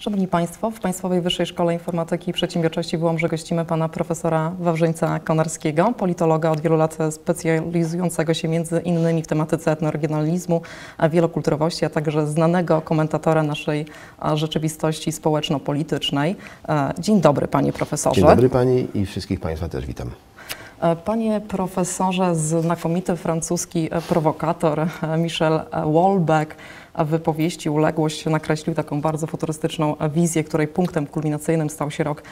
Szanowni Państwo, w Państwowej Wyższej Szkole Informatyki i Przedsiębiorczości w Łomży gościmy pana profesora Wawrzyńca Konarskiego, politologa od wielu lat specjalizującego się między innymi w tematyce etnoregionalizmu, wielokulturowości, a także znanego komentatora naszej rzeczywistości społeczno-politycznej. E, dzień dobry panie profesorze. Dzień dobry pani i wszystkich państwa też witam. E, panie profesorze, znakomity francuski prowokator Michel Wolbeck w powieści Uległość nakreślił taką bardzo futurystyczną wizję, której punktem kulminacyjnym stał się rok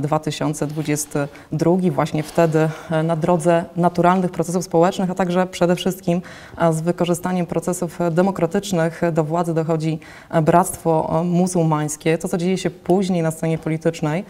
2022. Właśnie wtedy na drodze naturalnych procesów społecznych, a także przede wszystkim z wykorzystaniem procesów demokratycznych do władzy dochodzi bractwo muzułmańskie. To, co dzieje się później na scenie politycznej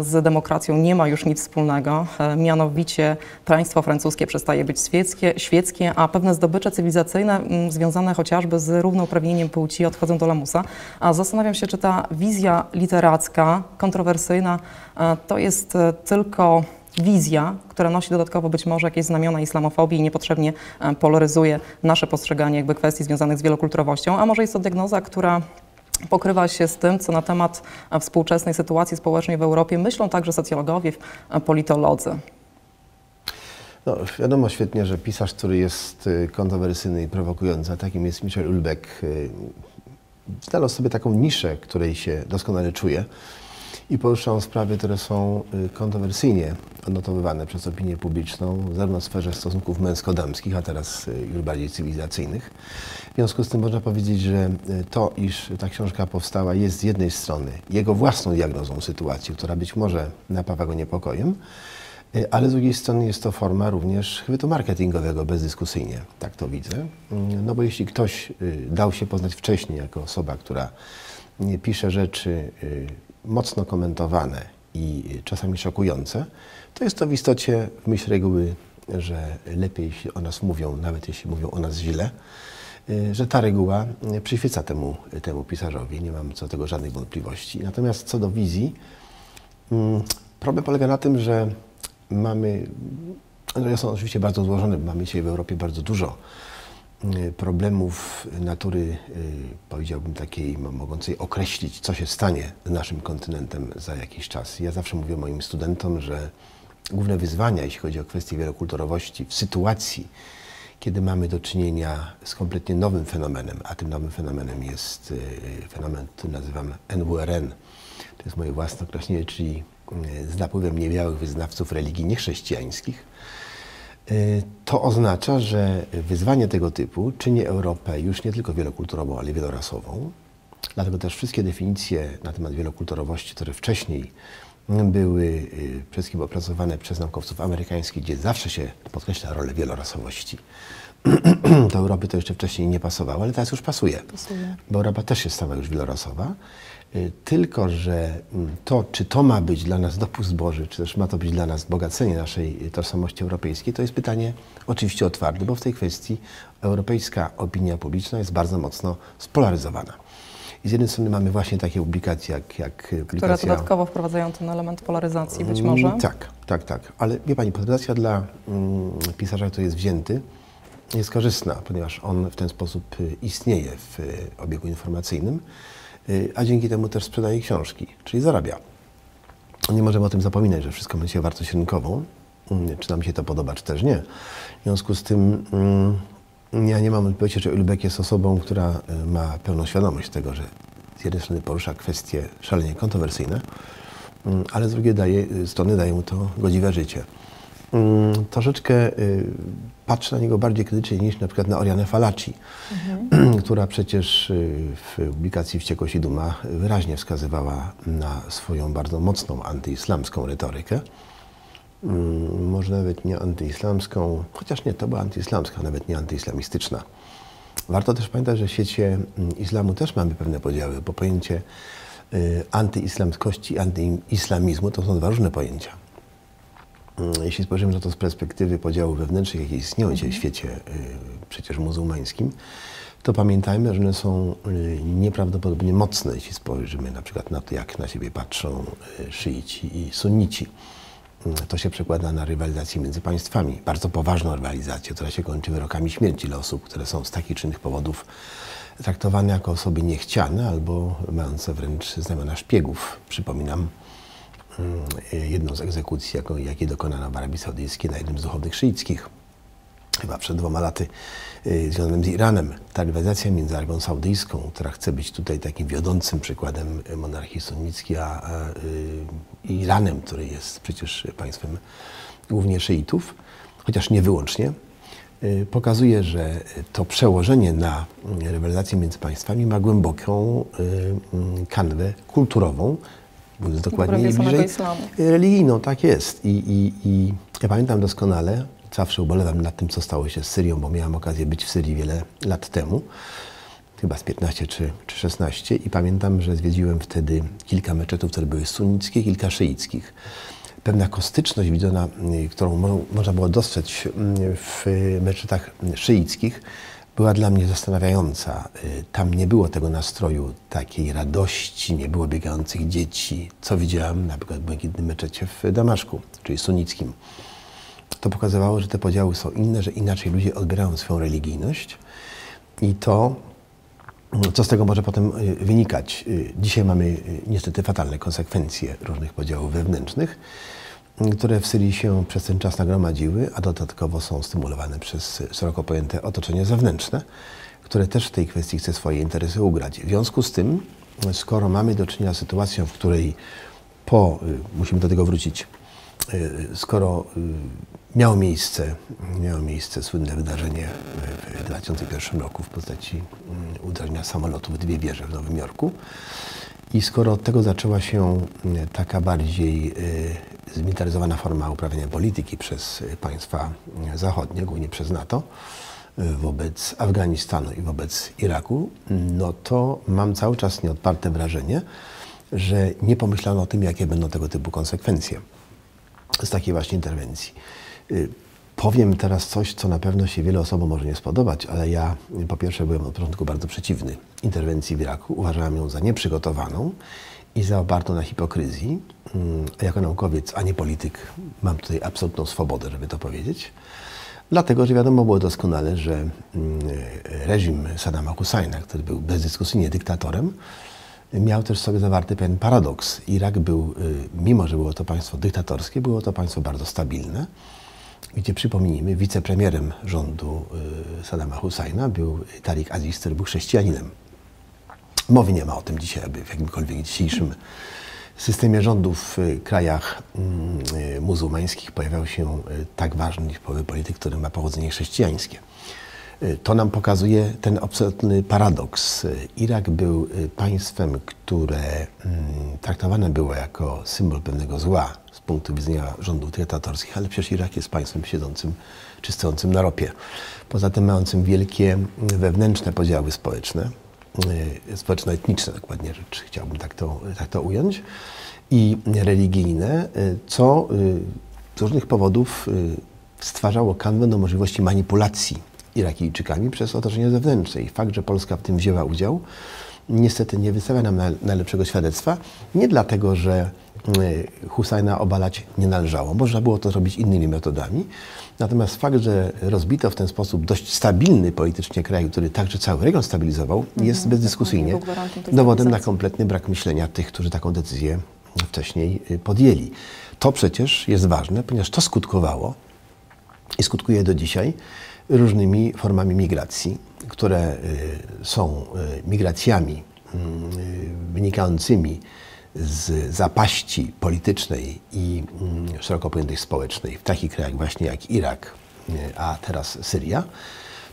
z demokracją nie ma już nic wspólnego. Mianowicie państwo francuskie przestaje być świeckie, świeckie a pewne zdobycze cywilizacyjne związane chociażby z równouprawnieniem zagadnieniem płci odchodzą do lamusa. A zastanawiam się, czy ta wizja literacka, kontrowersyjna, e, to jest e, tylko wizja, która nosi dodatkowo być może jakieś znamiona islamofobii i niepotrzebnie e, polaryzuje nasze postrzeganie jakby kwestii związanych z wielokulturowością, a może jest to diagnoza, która pokrywa się z tym, co na temat współczesnej sytuacji społecznej w Europie myślą także socjologowie, politolodzy. No, wiadomo świetnie, że pisarz, który jest y, kontrowersyjny i prowokujący, a takim jest Michel Ulbeck, y, znalazł sobie taką niszę, której się doskonale czuje i porusza sprawy, które są y, kontrowersyjnie odnotowywane przez opinię publiczną, zarówno w sferze stosunków męsko-damskich, a teraz już bardziej cywilizacyjnych. W związku z tym można powiedzieć, że to, iż ta książka powstała, jest z jednej strony jego własną diagnozą sytuacji, która być może napawa go niepokojem, Y, ale z drugiej strony jest to forma również chwytu marketingowego bezdyskusyjnie, tak to widzę. Mm, no bo jeśli ktoś y, dał się poznać wcześniej jako osoba, która pisze rzeczy y, mocno komentowane i czasami szokujące, to jest to w istocie w myśl reguły, że lepiej jeśli o nas mówią, nawet jeśli mówią o nas źle, że ta reguła przyświeca temu, temu pisarzowi, nie mam co do tego żadnych wątpliwości. Natomiast co do wizji, mm, problem polega na tym, że mamy, one są oczywiście bardzo złożone, mamy dzisiaj w Europie bardzo dużo y, problemów natury, y, powiedziałbym takiej, mogącej określić, co się stanie z naszym kontynentem za jakiś czas. Ja zawsze mówię moim studentom, że główne wyzwania, jeśli chodzi o kwestię wielokulturowości, w sytuacji, kiedy mamy do czynienia z kompletnie nowym fenomenem, a tym nowym fenomenem jest y, fenomen, który nazywam NWRN. To jest moje własne określenie, czyli z napływem niebiałych wyznawców religii niechrześcijańskich, y, to oznacza, że wyzwanie tego typu czyni Europę już nie tylko wielokulturową, ale wielorasową. Dlatego też wszystkie definicje na temat wielokulturowości, które wcześniej były y, przede wszystkim opracowane przez naukowców amerykańskich, gdzie zawsze się podkreśla rolę wielorasowości. Do Europy to jeszcze wcześniej nie pasowało, ale teraz już pasuje. pasuje. Bo Europa też się stała już wielorasowa. Y, tylko, że mm, to, czy to ma być dla nas dopust Boży, czy też ma to być dla nas bogacenie naszej tożsamości europejskiej, to jest pytanie oczywiście otwarte, bo w tej kwestii europejska opinia publiczna jest bardzo mocno spolaryzowana. I z jednej strony mamy właśnie takie publikacje jak, jak publikacja... Które dodatkowo wprowadzają ten element polaryzacji być może? Mm, tak, tak, tak. Ale wie Pani, polaryzacja dla mm, pisarza, który jest wzięty, jest korzystna, ponieważ on w ten sposób y, istnieje w y, obiegu informacyjnym. Y, a dzięki temu też sprzedaje książki, czyli zarabia. Nie możemy o tym zapominać, że wszystko ma dzisiaj wartość rynkową, mm, czy nam się to podoba, czy też nie. W związku z tym mm, ja nie mam wątpliwości, że Ulbeck jest osobą, która y, ma pełną świadomość tego, że z jednej strony porusza kwestie szalenie kontrowersyjne, mm, ale z drugiej daje, y, strony daje mu to godziwe życie. Mm, troszeczkę y, patrzę na niego bardziej krytycznie niż na przykład na Orianę Falaci, mhm. która przecież y, w publikacji Wściekłość i Duma wyraźnie wskazywała na swoją bardzo mocną antyislamską retorykę. Mm, może nawet nie antyislamską, chociaż nie, to była antyislamska, nawet nie antyislamistyczna. Warto też pamiętać, że w świecie mm, islamu też mamy pewne podziały, bo pojęcie y, antyislamskości i antyislamizmu to są dwa różne pojęcia. Mm, jeśli spojrzymy na to z perspektywy podziału wewnętrznych, jakie istnieją dzisiaj w świecie y, przecież muzułmańskim, to pamiętajmy, że one są y, nieprawdopodobnie mocne, jeśli spojrzymy na przykład na to, jak na siebie patrzą y, szyici i sunnici. Mm, to się przekłada na rywalizację między państwami. Bardzo poważną rywalizację, która się kończy wyrokami śmierci dla osób, które są z takich czy innych powodów traktowane jako osoby niechciane albo mające wręcz znamiona szpiegów. Przypominam jedną z egzekucji, jakiej dokonano w Arabii Saudyjskiej na jednym z duchownych szyickich chyba przed dwoma laty y, związanym z Iranem. Ta rywalizacja między Arabią Saudyjską, która chce być tutaj takim wiodącym przykładem monarchii sunnickiej, a, y, Iranem, który jest przecież państwem głównie szyitów, chociaż nie wyłącznie, y, pokazuje, że to przełożenie na rywalizację między państwami ma głęboką y, kanwę kulturową, mówiąc dokładnie bliżej, religijną, tak jest. I, i, I ja pamiętam doskonale, zawsze ubolewam nad tym, co stało się z Syrią, bo miałam okazję być w Syrii wiele lat temu, chyba z 15 czy, czy 16 i pamiętam, że zwiedziłem wtedy kilka meczetów, które były sunnickie, kilka szyickich. Pewna kostyczność widziana, y, którą mo można było dostrzec y, w meczetach szyickich, była dla mnie zastanawiająca. Y, tam nie było tego nastroju, takiej radości, nie było biegających dzieci, co widziałam na przykład w błękitnym meczecie w Damaszku, czyli sunnickim to pokazywało, że te podziały są inne, że inaczej ludzie odbierają swoją religijność. I to, co z tego może potem y, wynikać. Y, dzisiaj mamy niestety fatalne konsekwencje różnych podziałów wewnętrznych, które w Syrii się przez ten czas nagromadziły, a dodatkowo są stymulowane przez szeroko pojęte otoczenie zewnętrzne, które też w tej kwestii chce swoje interesy ugrać. W związku z tym, skoro mamy do czynienia z sytuacją, w której po, musimy do tego wrócić, skoro Miało miejsce, miało miejsce słynne wydarzenie w 2001 roku w postaci mm, uderzenia samolotu w dwie wieże w Nowym Jorku. I skoro od tego zaczęła się taka bardziej y, zmilitaryzowana forma uprawiania polityki przez państwa zachodnie, głównie przez NATO, wobec Afganistanu i wobec Iraku, no to mam cały czas nieodparte wrażenie, że nie pomyślano o tym, jakie będą tego typu konsekwencje z takiej właśnie interwencji. Y, powiem teraz coś, co na pewno się wielu osobom może nie spodobać, ale ja po pierwsze byłem od początku bardzo przeciwny interwencji w Iraku. Uważałem ją za nieprzygotowaną i za opartą na hipokryzji. Mm, jako naukowiec, a nie polityk, mam tutaj absolutną swobodę, żeby to powiedzieć. Dlatego, że wiadomo było doskonale, że mm, reżim Saddama Husajna, który był bezdyskusyjnie dyktatorem, miał też sobie zawarty pewien paradoks. Irak był, y, mimo że było to państwo dyktatorskie, było to państwo bardzo stabilne gdzie przypomnijmy, wicepremierem rządu y, Saddama Husajna był Tariq Aziz, który był chrześcijaninem. Mowy nie ma o tym dzisiaj, aby w jakimkolwiek dzisiejszym systemie rządów w krajach mm, y, muzułmańskich pojawiał się y, tak ważny wpływ polityk, który ma pochodzenie chrześcijańskie. To nam pokazuje ten absolutny paradoks. Irak był państwem, które mm, traktowane było jako symbol pewnego zła, punktu widzenia rządów dyktatorskich, ale przecież Irak jest państwem siedzącym czy stojącym na ropie. Poza tym mającym wielkie wewnętrzne podziały społeczne, y, społeczno-etniczne dokładnie rzecz, chciałbym tak to, tak to ująć, i religijne, y, co y, z różnych powodów stwarzało kanwę do możliwości manipulacji Irakijczykami przez otoczenie zewnętrzne. I fakt, że Polska w tym wzięła udział, niestety nie wystawia nam najlepszego świadectwa. Nie dlatego, że Y, Husajna obalać nie należało. Można było to zrobić innymi metodami. Natomiast fakt, że rozbito w ten sposób dość stabilny politycznie kraj, który także cały region stabilizował, mhm, jest bezdyskusyjnie dowodem na kompletny brak myślenia tych, którzy taką decyzję wcześniej y, podjęli. To przecież jest ważne, ponieważ to skutkowało i skutkuje do dzisiaj różnymi formami migracji, które y, są migracjami mm, wynikającymi z zapaści politycznej i mm, szeroko pojętej społecznej w takich krajach właśnie jak Irak, a teraz Syria,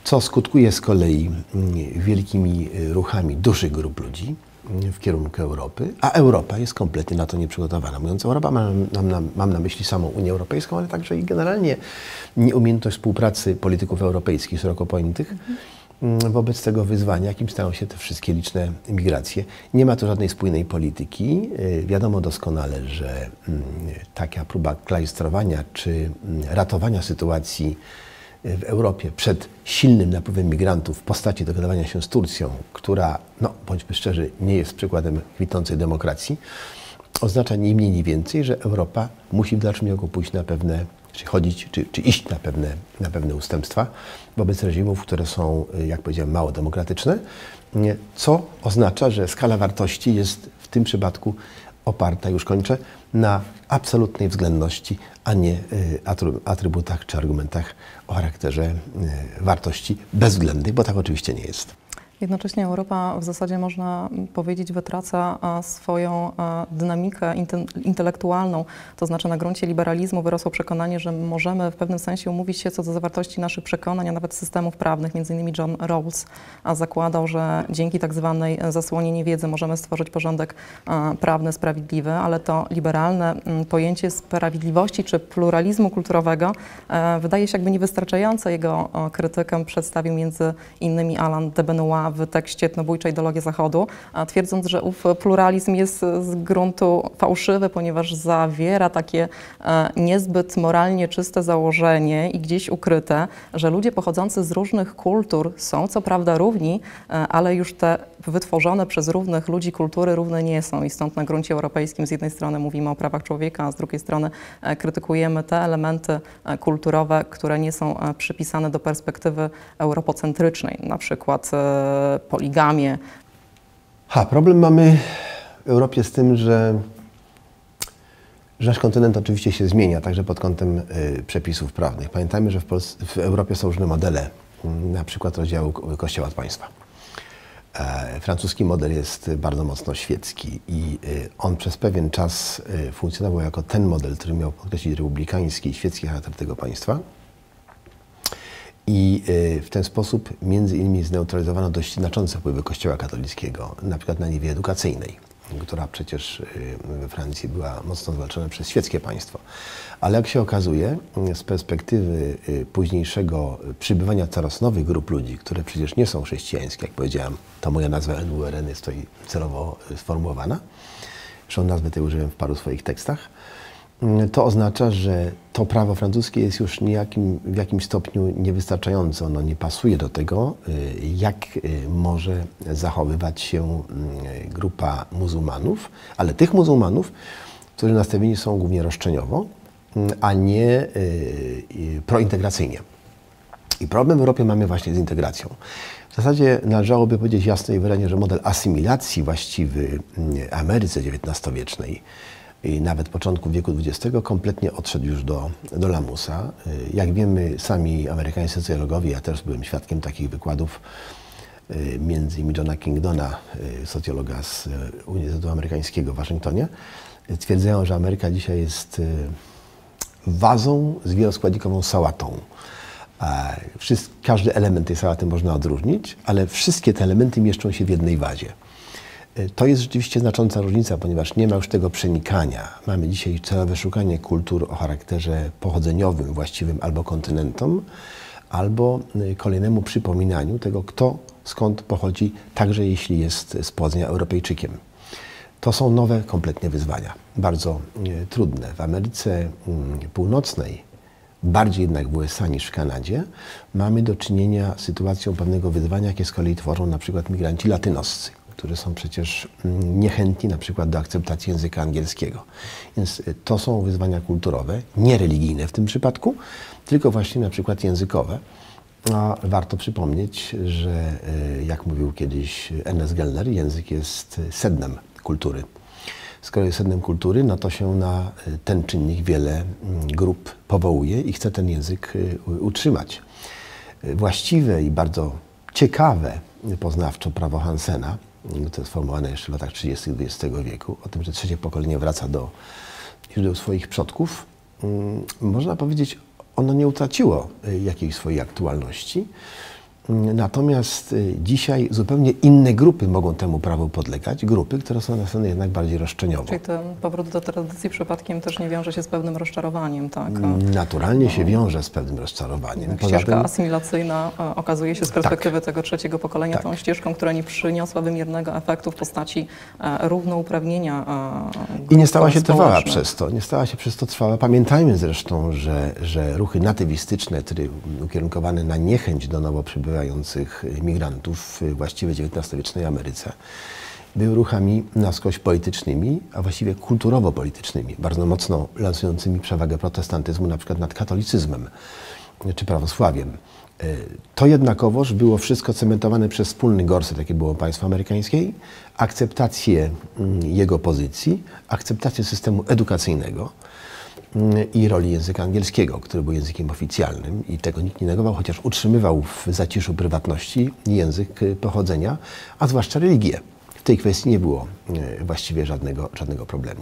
co skutkuje z kolei mm, wielkimi ruchami dużych grup ludzi mm, w kierunku Europy, a Europa jest kompletnie na to nieprzygotowana. Mówiąc Europa, mam, mam, mam na myśli samą Unię Europejską, ale także i generalnie nieumiejętność współpracy polityków europejskich szeroko pojętych. Mhm wobec tego wyzwania, jakim stają się te wszystkie liczne migracje. Nie ma tu żadnej spójnej polityki. Y, wiadomo doskonale, że mm, taka próba klajstrowania czy mm, ratowania sytuacji y, w Europie przed silnym napływem migrantów w postaci dogadywania się z Turcją, która, no bądźmy szczerzy, nie jest przykładem kwitnącej demokracji, oznacza ni mniej, ni więcej, że Europa musi w dalszym ciągu pójść na pewne czy chodzić, czy, czy iść na pewne, na pewne ustępstwa wobec reżimów, które są, jak powiedziałem, mało demokratyczne, co oznacza, że skala wartości jest w tym przypadku oparta, już kończę, na absolutnej względności, a nie atrybutach czy argumentach o charakterze wartości bezwzględnej, bo tak oczywiście nie jest. Jednocześnie Europa w zasadzie można powiedzieć wytraca swoją dynamikę intelektualną, to znaczy na gruncie liberalizmu wyrosło przekonanie, że możemy w pewnym sensie umówić się co do zawartości naszych przekonań, a nawet systemów prawnych. Między innymi John Rawls zakładał, że dzięki tak zwanej zasłonienie niewiedzy możemy stworzyć porządek prawny sprawiedliwy, ale to liberalne pojęcie sprawiedliwości czy pluralizmu kulturowego e, wydaje się jakby niewystarczające. Jego krytykę przedstawił między innymi Alan de Benoit w tekście Etnobójcza ideologia Zachodu, twierdząc, że ów pluralizm jest z gruntu fałszywy, ponieważ zawiera takie e, niezbyt moralnie czyste założenie i gdzieś ukryte, że ludzie pochodzący z różnych kultur są co prawda równi, e, ale już te wytworzone przez równych ludzi kultury równe nie są. I stąd na gruncie europejskim z jednej strony mówimy o prawach człowieka, a z drugiej strony e, krytykujemy te elementy kulturowe, które nie są przypisane do perspektywy europocentrycznej, na przykład poligamię. Ha, problem mamy w Europie z tym, że, nasz kontynent oczywiście się zmienia, także pod kątem y, przepisów prawnych. Pamiętajmy, że w, Polsce, w Europie są różne modele, mm, na przykład rozdziału Kościoła od państwa. E, francuski model jest bardzo mocno świecki i y, on przez pewien czas y, funkcjonował jako ten model, który miał podkreślić republikański i świecki charakter tego państwa. I y, w ten sposób między innymi zneutralizowano dość znaczące wpływy Kościoła katolickiego, na przykład na niwie edukacyjnej, która przecież y, we Francji była mocno zwalczona przez świeckie państwo. Ale jak się okazuje, z perspektywy y, późniejszego przybywania coraz nowych grup ludzi, które przecież nie są chrześcijańskie, jak powiedziałam, to moja nazwa NWRN jest tutaj celowo sformułowana, zresztą nazwy tej użyłem w paru swoich tekstach, to oznacza, że to prawo francuskie jest już niejakim, w jakimś stopniu niewystarczające. Ono nie pasuje do tego, y, jak y, może zachowywać się y, grupa muzułmanów, ale tych muzułmanów, którzy nastawieni są głównie roszczeniowo, a nie prointegracyjnie. I problem w Europie mamy właśnie z integracją. W zasadzie należałoby powiedzieć jasno i wyraźnie, że model asymilacji właściwy Ameryce XIX-wiecznej i nawet początku wieku XX kompletnie odszedł już do, do lamusa. Y, jak wiemy, sami amerykańscy socjologowie, ja też byłem świadkiem takich wykładów, y, między innymi Johna Kingdona, y, socjologa z Uniwersytetu Amerykańskiego w Waszyngtonie, stwierdzają, że Ameryka dzisiaj jest wazą z wieloskładnikową sałatą. Każdy element tej sałaty można odróżnić, ale wszystkie te elementy mieszczą się w jednej wazie. Y, to jest rzeczywiście znacząca różnica, ponieważ nie ma już tego przenikania. Mamy dzisiaj celowe szukanie kultur o charakterze pochodzeniowym, właściwym albo kontynentom, albo y, kolejnemu przypominaniu tego, kto skąd pochodzi, także jeśli jest z pochodzenia Europejczykiem. To są nowe kompletnie wyzwania, bardzo y, trudne. W Ameryce Północnej, bardziej jednak w USA niż w Kanadzie, mamy do czynienia z sytuacją pewnego wyzwania, jakie z kolei tworzą na przykład migranci latynoscy którzy są przecież mm, niechętni na przykład do akceptacji języka angielskiego. Więc y, to są wyzwania kulturowe, nie religijne w tym przypadku, tylko właśnie na przykład językowe. A warto przypomnieć, że y, jak mówił kiedyś Ernest Gellner, język jest sednem kultury. Skoro jest sednem kultury, no to się na y, ten czynnik wiele mm, grup powołuje i chce ten język utrzymać. Właściwe i bardzo ciekawe poznawczo prawo Hansena to jest sformułowane jeszcze w latach 30. XX wieku, o tym, że trzecie pokolenie wraca do źródeł swoich przodków, mm, można powiedzieć, ono nie utraciło y, jakiejś swojej aktualności. Natomiast y, dzisiaj zupełnie inne grupy mogą temu prawu podlegać, grupy, które są nastawione jednak bardziej roszczeniowo. Czyli ten powrót do tradycji przypadkiem też nie wiąże się z pewnym rozczarowaniem, tak? Naturalnie no. się wiąże z pewnym rozczarowaniem. Poza ścieżka tym... asymilacyjna e, okazuje się z perspektywy tak. tego trzeciego pokolenia tak. tą ścieżką, która nie przyniosła wymiernego efektu w postaci e, równouprawnienia e, I nie stała się trwała przez to, nie stała się przez to trwała. Pamiętajmy zresztą, że, że ruchy natywistyczne, które ukierunkowane na niechęć do nowo przybywających migrantów w właściwej XIX-wiecznej Ameryce były ruchami naskoś politycznymi, a właściwie kulturowo-politycznymi, bardzo mocno lansującymi przewagę protestantyzmu na przykład nad katolicyzmem czy prawosławiem. E, to jednakowoż było wszystko cementowane przez wspólny gorset, jakie było państwo amerykańskiej, akceptację mm, jego pozycji, akceptację systemu edukacyjnego i roli języka angielskiego, który był językiem oficjalnym i tego nikt nie negował, chociaż utrzymywał w zaciszu prywatności język y, pochodzenia, a zwłaszcza religię. W tej kwestii nie było y, właściwie żadnego, żadnego problemu.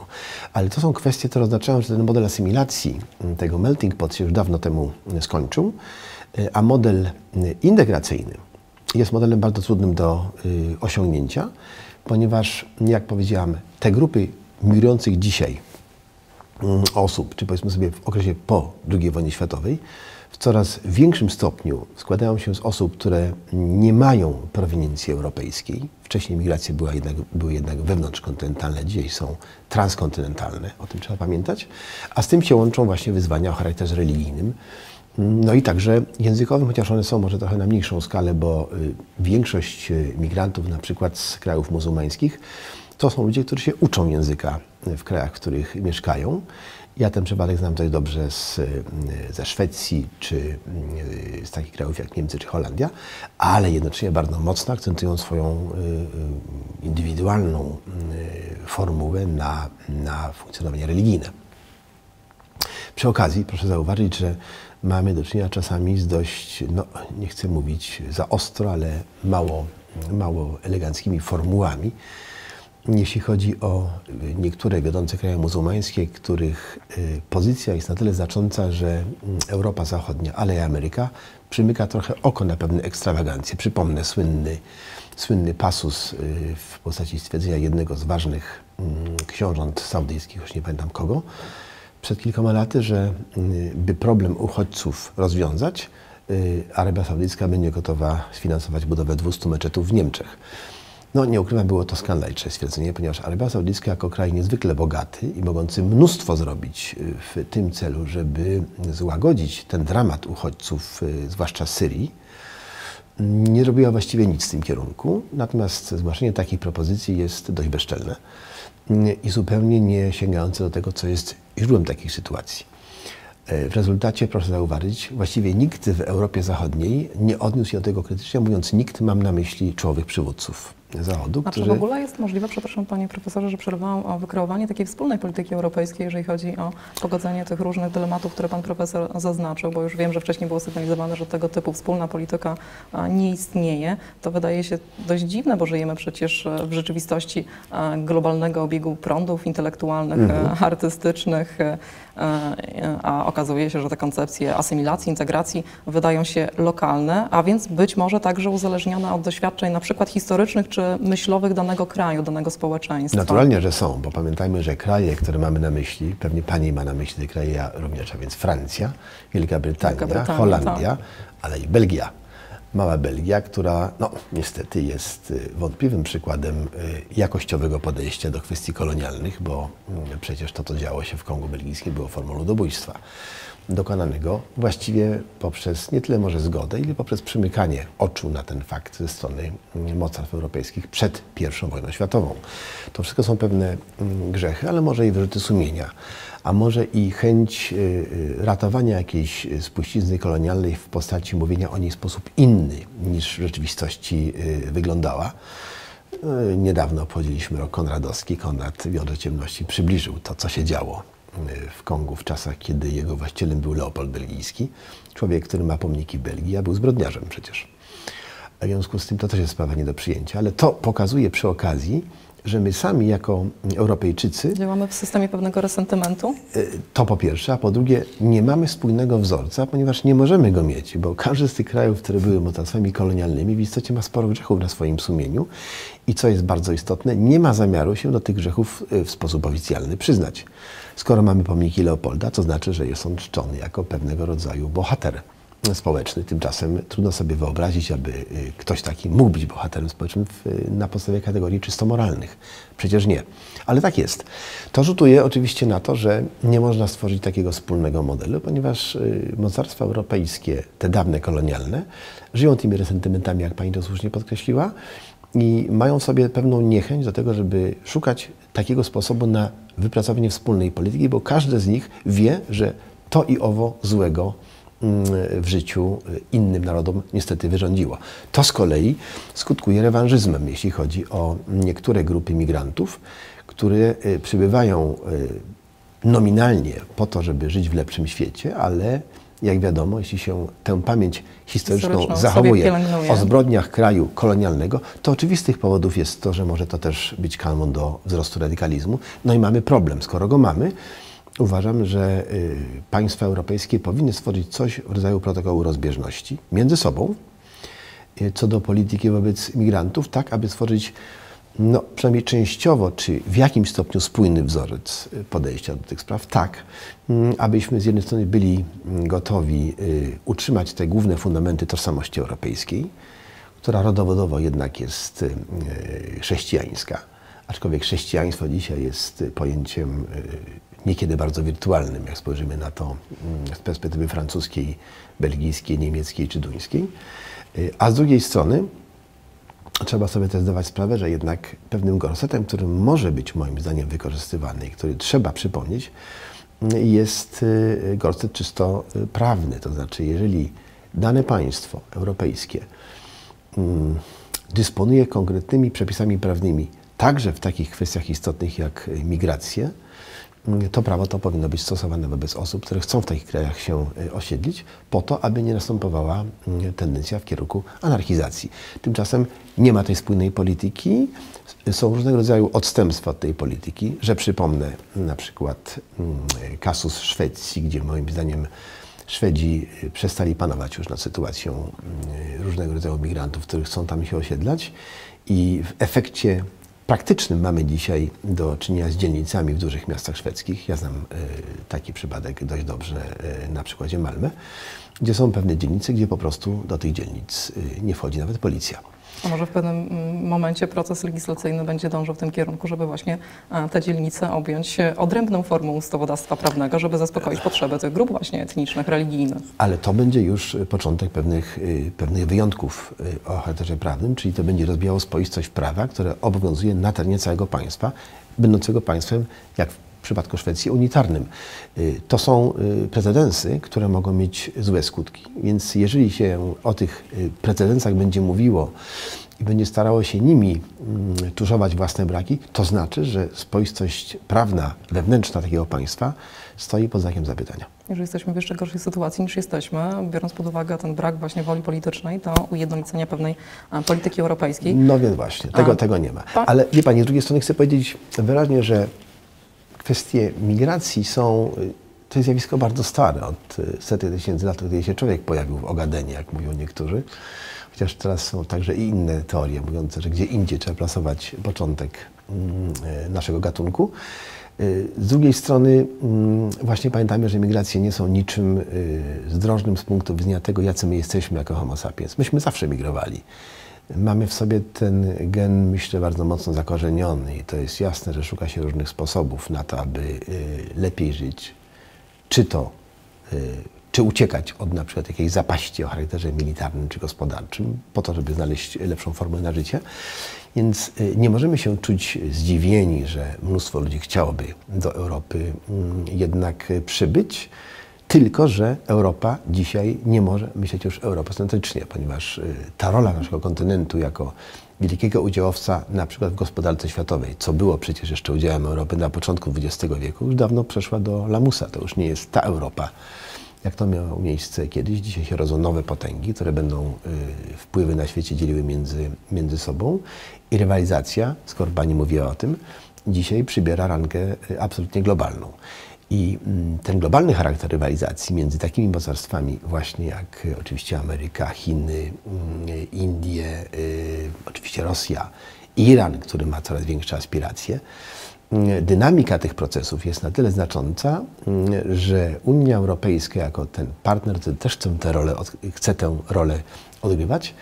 Ale to są kwestie, które oznaczają, że ten model asymilacji, y, tego melting pot się już dawno temu skończył a model integracyjny jest modelem bardzo trudnym do osiągnięcia, ponieważ, jak powiedziałam, te grupy migrujących dzisiaj osób, czy powiedzmy sobie w okresie po II wojnie światowej, w coraz większym stopniu składają się z osób, które nie mają prowiniencji europejskiej. Wcześniej migracje były jednak, były jednak wewnątrzkontynentalne, dzisiaj są transkontynentalne, o tym trzeba pamiętać. A z tym się łączą właśnie wyzwania o charakterze religijnym, no i także językowym, chociaż one są może trochę na mniejszą skalę, bo y, większość y, migrantów na przykład z krajów muzułmańskich to są ludzie, którzy się uczą języka w krajach, w których mieszkają. Ja ten przypadek znam dość dobrze z, y, ze Szwecji, czy z takich krajów jak Niemcy czy Holandia, ale jednocześnie bardzo mocno akcentują swoją indywidualną formułę na, na funkcjonowanie religijne. Przy okazji proszę zauważyć, że mamy do czynienia czasami z dość, no nie chcę mówić za ostro, ale mało, mało eleganckimi formułami, jeśli chodzi o niektóre wiodące kraje muzułmańskie, których y, pozycja jest na tyle znacząca, że mm, Europa Zachodnia, ale i Ameryka przymyka trochę oko na pewne ekstrawagancje. Przypomnę słynny, słynny pasus y, w postaci stwierdzenia jednego z ważnych mm, książąt saudyjskich, już nie pamiętam kogo, przed kilkoma laty, że y, by problem uchodźców rozwiązać, Arabia Saudyjska będzie gotowa sfinansować budowę 200 meczetów w Niemczech. No nie ukrywam, było to skandaliczne stwierdzenie, ponieważ Arabia Saudyjska jako kraj niezwykle bogaty i mogący mnóstwo zrobić y, w tym celu, żeby złagodzić ten dramat uchodźców, zwłaszcza z Syrii, nie robiła właściwie nic w tym kierunku. Natomiast zgłaszanie takich propozycji jest dość bezczelne i zupełnie nie sięgające do tego, co jest źródłem takich sytuacji. W rezultacie, proszę zauważyć, właściwie nikt w Europie Zachodniej nie odniósł się do tego krytycznie, mówiąc nikt, mam na myśli czołowych przywódców Zachodu. A którzy... czy w ogóle jest możliwe, przepraszam Panie Profesorze, że przerwałam, o wykreowanie takiej wspólnej polityki europejskiej, jeżeli chodzi o pogodzenie tych różnych dylematów, które Pan Profesor zaznaczył, bo już wiem, że wcześniej było sygnalizowane, że tego typu wspólna polityka nie istnieje. To wydaje się dość dziwne, bo żyjemy przecież e, w rzeczywistości globalnego obiegu prądów intelektualnych, mhm. E, artystycznych, E, a okazuje się, że te koncepcje asymilacji, integracji wydają się lokalne, a więc być może także uzależnione od doświadczeń na przykład historycznych czy myślowych danego kraju, danego społeczeństwa. Naturalnie, że są, bo pamiętajmy, że kraje, które mamy na myśli, pewnie Pani ma na myśli te kraje, ja również, a więc Francja, Wielka Brytania, Wielka Brytania Holandia, tak. ale i Belgia mała Belgia, która no, niestety jest y, wątpliwym przykładem y, jakościowego podejścia do kwestii kolonialnych, bo mm, przecież to, co działo się w Kongu Belgijskim, było formą ludobójstwa dokonanego właściwie poprzez nie tyle może zgodę, ile poprzez przymykanie oczu na ten fakt ze strony mm, mocarstw europejskich przed I wojną światową. To wszystko są pewne mm, grzechy, ale może i wyrzuty sumienia a może i chęć y, y, ratowania jakiejś spuścizny kolonialnej w postaci mówienia o niej w sposób inny niż w rzeczywistości y, wyglądała. Niedawno obchodziliśmy rok konradowski. Konrad w Wiodrze Ciemności przybliżył to, co się działo w Kongu w czasach, kiedy jego właścicielem był Leopold Belgijski. Człowiek, który ma pomniki Belgii, a był zbrodniarzem przecież. W związku z tym to też jest sprawa nie do przyjęcia, ale to pokazuje przy okazji, że my sami jako Europejczycy. Działamy w systemie pewnego resentymentu? E, to po pierwsze, a po drugie, nie mamy spójnego wzorca, ponieważ nie możemy go mieć, bo każdy z tych krajów, które były mocarstwami kolonialnymi, w istocie ma sporo grzechów na swoim sumieniu i co jest bardzo istotne, nie ma zamiaru się do tych grzechów e, w sposób oficjalny przyznać. Skoro mamy pomniki Leopolda, to znaczy, że jest on czczony jako pewnego rodzaju bohater społeczny. Tymczasem trudno sobie wyobrazić, aby y, ktoś taki mógł być bohaterem społecznym na podstawie kategorii czysto moralnych. Przecież nie. Ale tak jest. To rzutuje oczywiście na to, że nie można stworzyć takiego wspólnego modelu, ponieważ y, mocarstwa europejskie, te dawne kolonialne, żyją tymi resentymentami, jak pani to słusznie podkreśliła, i mają sobie pewną niechęć do tego, żeby szukać takiego sposobu na wypracowanie wspólnej polityki, bo każdy z nich wie, że to i owo złego mm, w życiu innym narodom niestety wyrządziło. To z kolei skutkuje rewanżyzmem, jeśli chodzi o niektóre grupy migrantów, które y, przybywają y, nominalnie po to, żeby żyć w lepszym świecie, ale jak wiadomo, jeśli się tę pamięć historyczną, Historyczną zachowuje o zbrodniach kraju kolonialnego, to oczywistych powodów jest to, że może to też być kanwą do wzrostu radykalizmu. No i mamy problem. Skoro go mamy, uważam, że y, państwa europejskie powinny stworzyć coś w rodzaju protokołu rozbieżności między sobą, y, co do polityki wobec migrantów, tak aby stworzyć no, przynajmniej częściowo, czy w jakimś stopniu spójny wzorzec y, podejścia do tych spraw, tak, mm, abyśmy z jednej strony byli mm, gotowi y, utrzymać te główne fundamenty tożsamości europejskiej, która rodowodowo jednak jest y, chrześcijańska, aczkolwiek chrześcijaństwo dzisiaj jest pojęciem niekiedy bardzo wirtualnym, jak spojrzymy na to mm, z perspektywy francuskiej, belgijskiej, niemieckiej czy duńskiej, a z drugiej strony trzeba sobie też zdawać sprawę, że jednak pewnym gorsetem, który może być moim zdaniem wykorzystywany i który trzeba przypomnieć, jest y, gorset czysto y, prawny. To znaczy, jeżeli dane państwo europejskie mm, dysponuje konkretnymi przepisami prawnymi, także w takich kwestiach istotnych jak migracje, to prawo to powinno być stosowane wobec osób, które chcą w takich krajach się y, osiedlić, po to, aby nie następowała y, tendencja w kierunku anarchizacji. Tymczasem nie ma tej spójnej polityki, są różnego rodzaju odstępstwa od tej polityki, że przypomnę na przykład mm, kasus Szwecji, gdzie moim zdaniem Szwedzi y, przestali panować już nad sytuacją różnego rodzaju migrantów, którzy chcą tam się osiedlać i w efekcie praktycznym mamy dzisiaj do czynienia z dzielnicami w dużych miastach szwedzkich. Ja znam e, taki przypadek dość dobrze e, na przykładzie Malmę, gdzie są pewne dzielnice, gdzie po prostu do tych dzielnic e, nie wchodzi nawet policja. A może w pewnym mm, momencie proces legislacyjny będzie dążył w tym kierunku, żeby właśnie e, te dzielnice objąć odrębną formą ustawodawstwa prawnego, żeby zaspokoić potrzeby tych grup właśnie etnicznych, religijnych. Ale to będzie już początek pewnych, pewnych wyjątków o charakterze prawnym, czyli to będzie rozbijało spoistość prawa, które obowiązuje na terenie całego państwa, będącego państwem, jak w przypadku Szwecji, unitarnym. Y, to są precedensy, które mogą mieć złe skutki. Więc jeżeli się o tych precedensach będzie mówiło i będzie starało się nimi mm, tuszować własne braki, to znaczy, że spoistość prawna, wewnętrzna takiego państwa stoi pod znakiem zapytania. Jeżeli jesteśmy w jeszcze gorszej sytuacji niż jesteśmy, biorąc pod uwagę ten brak właśnie woli politycznej, to ujednolicenia pewnej polityki europejskiej. No więc właśnie, tego, A, tego nie ma. Ale wie Pani, z drugiej strony chcę powiedzieć wyraźnie, że kwestie migracji są, to jest zjawisko bardzo stare, od y, setek tysięcy lat, kiedy się człowiek pojawił w Ogadenie, jak mówią niektórzy. Chociaż teraz są także i inne teorie mówiące, że gdzie indziej trzeba plasować początek mm, e, naszego gatunku. Z drugiej strony mm, właśnie pamiętajmy, że migracje nie są niczym zdrożnym z punktu widzenia tego, jacy my jesteśmy jako homo sapiens. Myśmy zawsze migrowali. Mamy w sobie ten gen, myślę, bardzo mocno zakorzeniony i to jest jasne, że szuka się różnych sposobów na to, aby lepiej żyć. Czy to czy uciekać od na przykład jakiejś zapaści o charakterze militarnym czy gospodarczym, po to, żeby znaleźć lepszą formę na życie. Więc y, nie możemy się czuć zdziwieni, że mnóstwo ludzi chciałoby do Europy mm, jednak przybyć, tylko że Europa dzisiaj nie może myśleć już europocentrycznie, ponieważ y, ta rola naszego kontynentu jako wielkiego udziałowca na przykład w gospodarce światowej, co było przecież jeszcze udziałem Europy na początku XX wieku, już dawno przeszła do lamusa. To już nie jest ta Europa, jak to miało miejsce kiedyś. Dzisiaj się rodzą nowe potęgi, które będą y, wpływy na świecie dzieliły między, między sobą i rywalizacja, skoro Pani mówiła o tym, dzisiaj przybiera rangę y, absolutnie globalną. I mm, ten globalny charakter rywalizacji między takimi mocarstwami, właśnie jak y, oczywiście Ameryka, Chiny, Indie, oczywiście Rosja, Iran, który ma coraz większe aspiracje, dynamika tych procesów jest na tyle znacząca, że Unia Europejska jako ten partner, który też chce tę rolę, chce tę rolę odgrywać,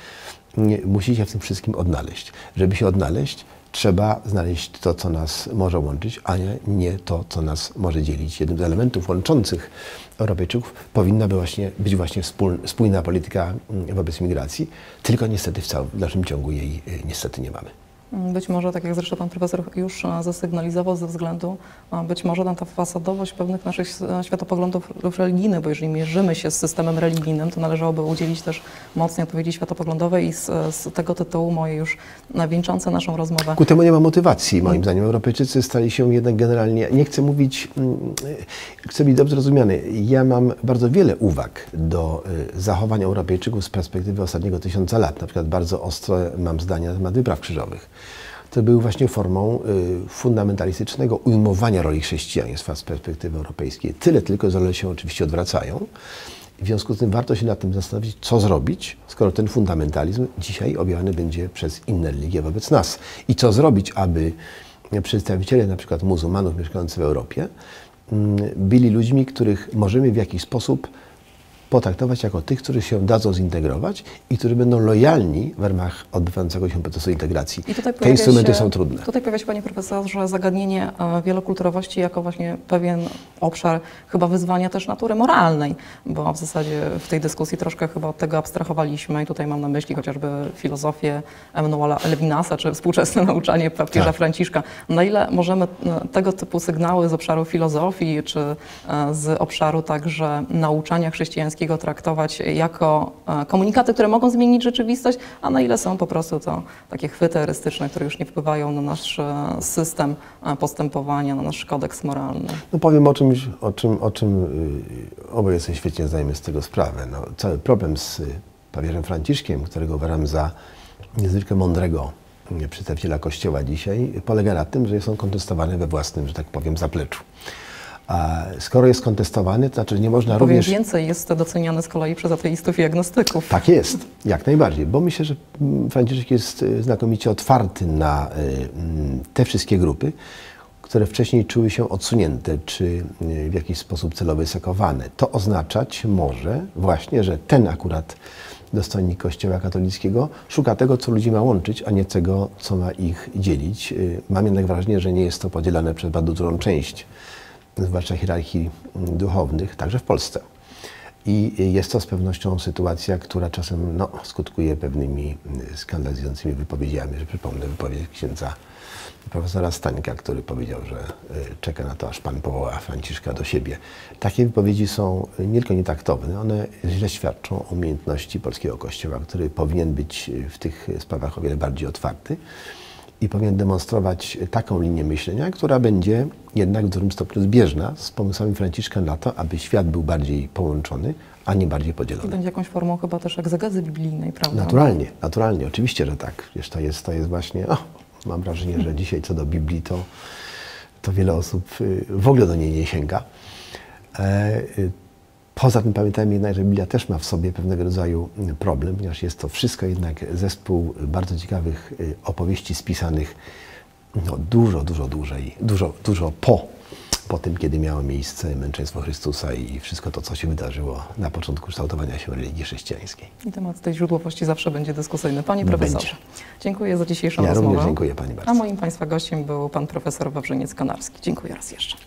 musi się w tym wszystkim odnaleźć. Żeby się odnaleźć, trzeba znaleźć to, co nas może łączyć, a nie, to, co nas może dzielić. Jednym z elementów łączących Europejczyków powinna by właśnie, być właśnie spójna polityka mm, wobec migracji, tylko niestety w całym dalszym ciągu jej y, niestety nie mamy. Być może, tak jak zresztą pan profesor już e, zasygnalizował, ze względu e, być może na ta fasadowość pewnych naszych e, światopoglądów religijnych, bo jeżeli mierzymy się z systemem religijnym, to należałoby udzielić też mocnej odpowiedzi światopoglądowej i z, z tego tytułu moje już wieńczące naszą rozmowę. Ku temu nie ma motywacji, moim zdaniem. Europejczycy stali się jednak generalnie, nie chcę mówić, mm, chcę być dobrze rozumiany, ja mam bardzo wiele uwag do zachowań Europejczyków z perspektywy ostatniego tysiąca lat. Na przykład bardzo ostre mam zdania na temat wypraw krzyżowych to był właśnie formą y, fundamentalistycznego ujmowania roli chrześcijaństwa z perspektywy europejskiej. Tyle tylko, że one się oczywiście odwracają. W związku z tym warto się nad tym zastanowić, co zrobić, skoro ten fundamentalizm dzisiaj objawiany będzie przez inne religie wobec nas. I co zrobić, aby przedstawiciele na przykład muzułmanów mieszkających w Europie mm, byli ludźmi, których możemy w jakiś sposób potraktować jako tych, którzy się dadzą zintegrować i którzy będą lojalni w ramach odbywającego się procesu integracji. Te instrumenty się, są trudne. Tutaj pojawia się, panie profesorze, zagadnienie e, wielokulturowości jako właśnie pewien obszar chyba wyzwania też natury moralnej, bo w zasadzie w tej dyskusji troszkę chyba od tego abstrahowaliśmy i tutaj mam na myśli chociażby filozofię Emanuela Levinasa, czy współczesne nauczanie papieża tak. Franciszka. Na ile możemy e, tego typu sygnały z obszaru filozofii, czy e, z obszaru także nauczania chrześcijańskiego traktować jako e, komunikaty, które mogą zmienić rzeczywistość, a na ile są po prostu to takie chwyty erystyczne, które już nie wpływają na nasz e, system e, postępowania, na nasz kodeks moralny. No powiem o czymś, o czym, o czym y, oboje sobie świetnie zdajemy z tego sprawę. No, cały problem z papieżem Franciszkiem, którego uważam za niezwykle mądrego przedstawiciela Kościoła dzisiaj, polega na tym, że jest on kontestowany we własnym, że tak powiem, zapleczu. A skoro jest kontestowany, to znaczy nie można Powiem również... więcej, jest to doceniane z kolei przez ateistów i agnostyków. Tak jest, jak najbardziej, bo myślę, że Franciszek jest y, znakomicie otwarty na y, mm, te wszystkie grupy, które wcześniej czuły się odsunięte, czy y, w jakiś sposób celowo sekowane. To oznaczać może właśnie, że ten akurat dostojnik Kościoła katolickiego szuka tego, co ludzi ma łączyć, a nie tego, co ma ich dzielić. Mam jednak wrażenie, że nie jest to podzielane przez bardzo dużą część zwłaszcza hierarchii duchownych, także w Polsce. I jest to z pewnością sytuacja, która czasem no, skutkuje pewnymi skandalizującymi wypowiedziami, że przypomnę wypowiedź księdza profesora Stańka, który powiedział, że y, czeka na to, aż Pan powoła Franciszka do siebie. Takie wypowiedzi są nie tylko nietaktowne, one źle świadczą o umiejętności polskiego Kościoła, który powinien być w tych sprawach o wiele bardziej otwarty i powinien demonstrować taką linię myślenia, która będzie jednak w dużym stopniu zbieżna z pomysłami Franciszka na to, aby świat był bardziej połączony, a nie bardziej podzielony. I będzie jakąś formą chyba też egzegezy biblijnej, prawda? Naturalnie, naturalnie, oczywiście, że tak. Wiesz, to jest, to jest właśnie, o, mam wrażenie, że dzisiaj co do Biblii to, to wiele osób y, w ogóle do niej nie sięga. Poza tym pamiętajmy jednak, że Biblia też ma w sobie pewnego rodzaju mm, problem, ponieważ jest to wszystko jednak zespół bardzo ciekawych y, opowieści spisanych no, dużo, dużo dłużej, dużo, dużo po, po tym, kiedy miało miejsce męczeństwo Chrystusa i wszystko to, co się wydarzyło na początku kształtowania się religii chrześcijańskiej. I temat tej źródłowości zawsze będzie dyskusyjny. Panie no profesorze, będzie. dziękuję za dzisiejszą ja rozmowę. Ja również dziękuję Pani bardzo. A moim Państwa gościem był Pan Profesor Wawrzyniec-Konarski. Dziękuję raz jeszcze.